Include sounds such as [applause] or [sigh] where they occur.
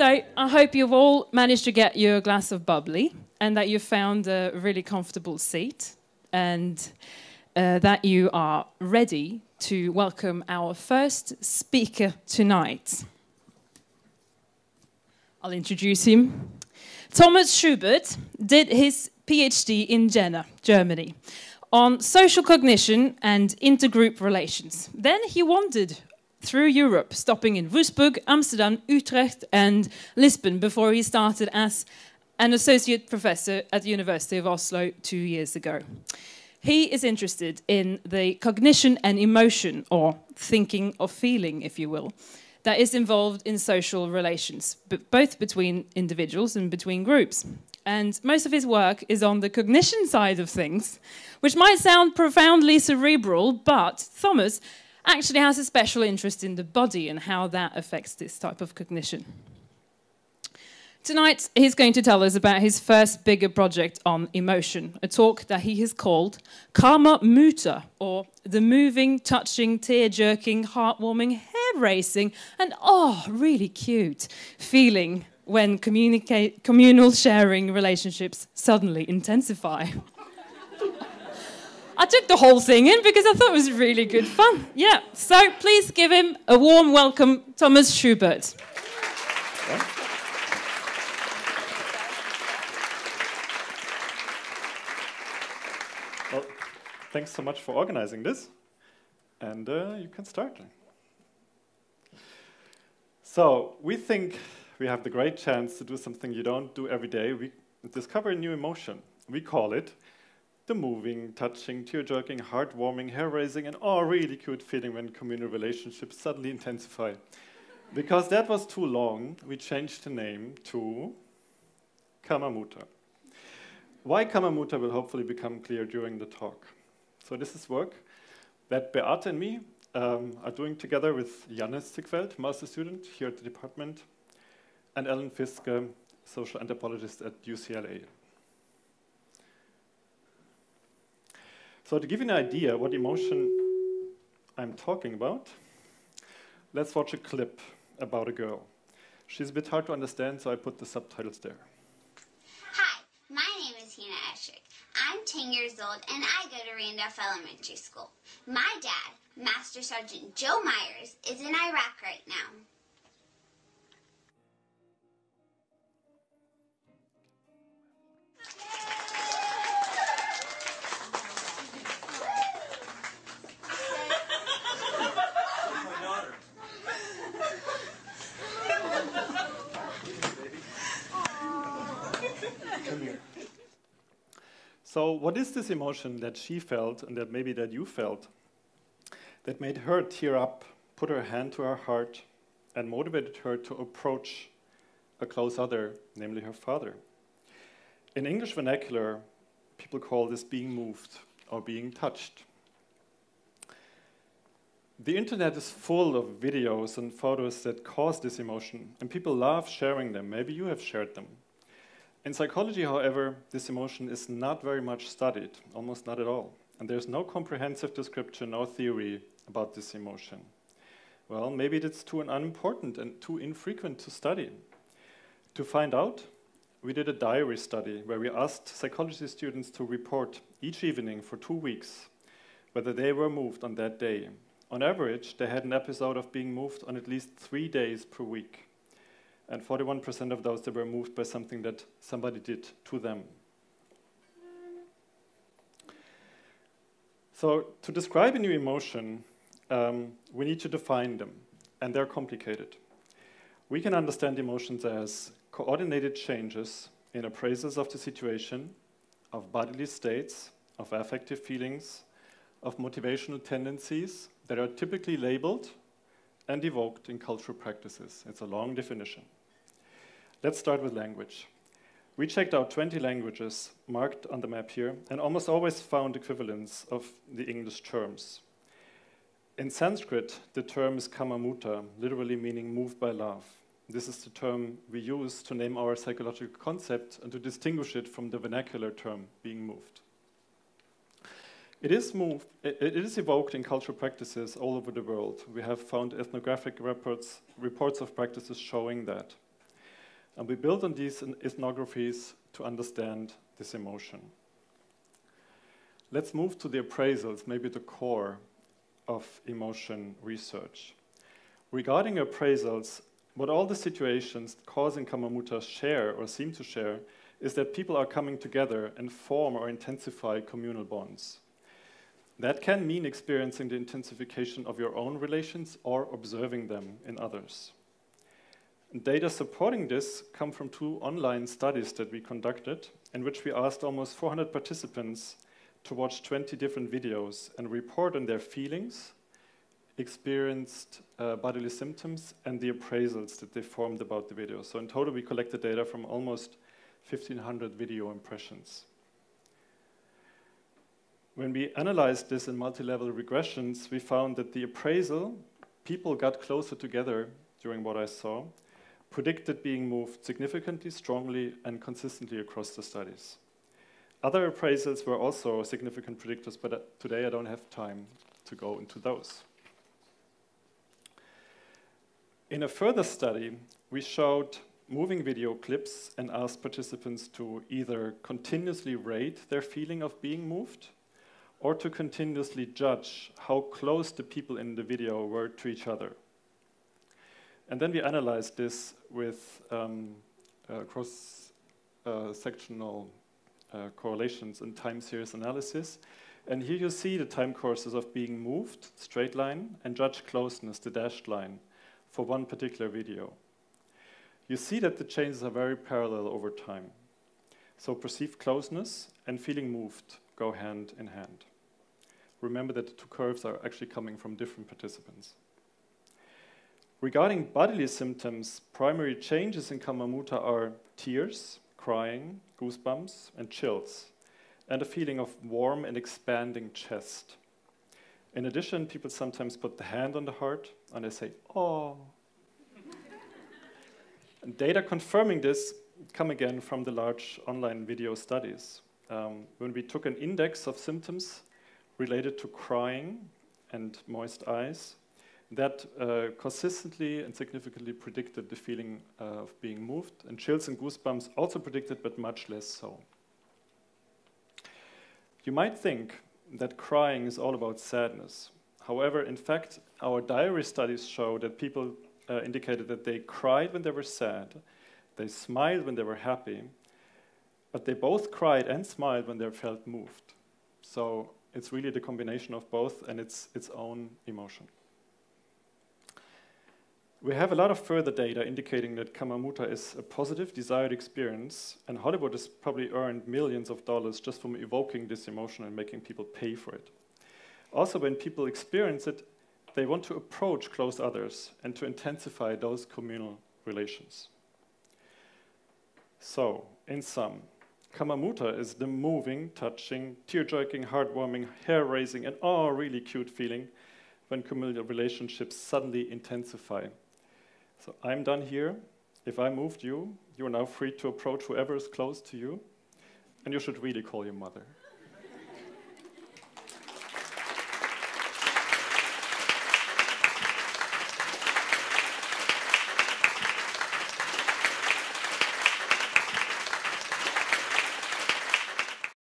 So I hope you've all managed to get your glass of bubbly and that you've found a really comfortable seat and uh, that you are ready to welcome our first speaker tonight. I'll introduce him. Thomas Schubert did his PhD in Jena, Germany, on social cognition and intergroup relations. Then he wandered through Europe, stopping in Würzburg, Amsterdam, Utrecht, and Lisbon before he started as an associate professor at the University of Oslo two years ago. He is interested in the cognition and emotion, or thinking or feeling, if you will, that is involved in social relations, both between individuals and between groups. And most of his work is on the cognition side of things, which might sound profoundly cerebral, but Thomas actually has a special interest in the body and how that affects this type of cognition. Tonight, he's going to tell us about his first bigger project on emotion, a talk that he has called Kama Muta, or the moving, touching, tear jerking, heartwarming, hair racing, and oh, really cute feeling when communal sharing relationships suddenly intensify. [laughs] I took the whole thing in because I thought it was really good fun. Yeah, so please give him a warm welcome, Thomas Schubert. Well, thanks so much for organizing this. And uh, you can start. So, we think we have the great chance to do something you don't do every day. We discover a new emotion. We call it the moving, touching, tear-jerking, heart-warming, hair-raising, and all really cute feeling when communal relationships suddenly intensify. Because that was too long, we changed the name to Kamamuta. Why Kamamuta will hopefully become clear during the talk. So this is work that Beate and me um, are doing together with Janis Zickfeld, master student here at the department, and Alan Fiske, social anthropologist at UCLA. So to give you an idea what emotion I'm talking about, let's watch a clip about a girl. She's a bit hard to understand, so I put the subtitles there. Hi, my name is Hina Eshik. I'm 10 years old and I go to Randolph Elementary School. My dad, Master Sergeant Joe Myers, is in Iraq right now. So what is this emotion that she felt and that maybe that you felt that made her tear up, put her hand to her heart, and motivated her to approach a close other, namely her father? In English vernacular, people call this being moved or being touched. The internet is full of videos and photos that cause this emotion, and people love sharing them. Maybe you have shared them. In psychology, however, this emotion is not very much studied, almost not at all. And there's no comprehensive description or theory about this emotion. Well, maybe it's too unimportant and too infrequent to study. To find out, we did a diary study where we asked psychology students to report each evening for two weeks whether they were moved on that day. On average, they had an episode of being moved on at least three days per week and 41% of those that were moved by something that somebody did to them. So to describe a new emotion, um, we need to define them, and they're complicated. We can understand emotions as coordinated changes in appraisals of the situation, of bodily states, of affective feelings, of motivational tendencies that are typically labeled and evoked in cultural practices. It's a long definition. Let's start with language. We checked out 20 languages marked on the map here and almost always found equivalents of the English terms. In Sanskrit, the term is kamamuta, literally meaning moved by love. This is the term we use to name our psychological concept and to distinguish it from the vernacular term being moved. It is, moved, it is evoked in cultural practices all over the world. We have found ethnographic reports, reports of practices showing that. And we build on these ethnographies to understand this emotion. Let's move to the appraisals, maybe the core of emotion research. Regarding appraisals, what all the situations causing Kamamuta share or seem to share is that people are coming together and form or intensify communal bonds. That can mean experiencing the intensification of your own relations or observing them in others. Data supporting this come from two online studies that we conducted, in which we asked almost 400 participants to watch 20 different videos and report on their feelings, experienced uh, bodily symptoms, and the appraisals that they formed about the video. So in total, we collected data from almost 1,500 video impressions. When we analyzed this in multi-level regressions, we found that the appraisal, people got closer together during what I saw, predicted being moved significantly, strongly, and consistently across the studies. Other appraisals were also significant predictors, but uh, today I don't have time to go into those. In a further study, we showed moving video clips and asked participants to either continuously rate their feeling of being moved or to continuously judge how close the people in the video were to each other. And then we analyzed this with um, uh, cross-sectional uh, uh, correlations and time series analysis. And here you see the time courses of being moved, straight line, and judge closeness, the dashed line, for one particular video. You see that the changes are very parallel over time. So perceived closeness and feeling moved go hand in hand. Remember that the two curves are actually coming from different participants. Regarding bodily symptoms, primary changes in Kamamuta are tears, crying, goosebumps, and chills, and a feeling of warm and expanding chest. In addition, people sometimes put the hand on the heart and they say, oh. data confirming this come again from the large online video studies. Um, when we took an index of symptoms related to crying and moist eyes, that uh, consistently and significantly predicted the feeling uh, of being moved, and chills and goosebumps also predicted, but much less so. You might think that crying is all about sadness. However, in fact, our diary studies show that people uh, indicated that they cried when they were sad, they smiled when they were happy, but they both cried and smiled when they felt moved. So it's really the combination of both and it's its own emotion. We have a lot of further data indicating that Kamamuta is a positive, desired experience, and Hollywood has probably earned millions of dollars just from evoking this emotion and making people pay for it. Also, when people experience it, they want to approach close others and to intensify those communal relations. So, in sum, Kamamuta is the moving, touching, tear-jerking, heartwarming, hair-raising, and oh, really cute feeling when communal relationships suddenly intensify so I'm done here. If I moved you, you are now free to approach whoever is close to you, and you should really call your mother.